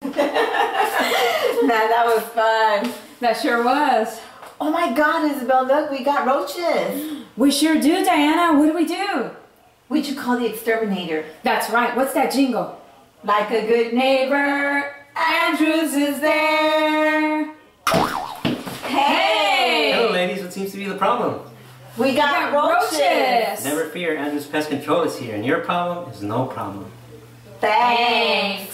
Man, that was fun. That sure was. Oh my God, Isabel, look, we got roaches. We sure do, Diana. What do we do? We should call the exterminator. That's right. What's that jingle? Like a good neighbor, Andrews is there. Hey! Hello, ladies. What seems to be the problem? We got, got roaches. roaches. Never fear, Andrew's Pest Control is here, and your problem is no problem. Thanks.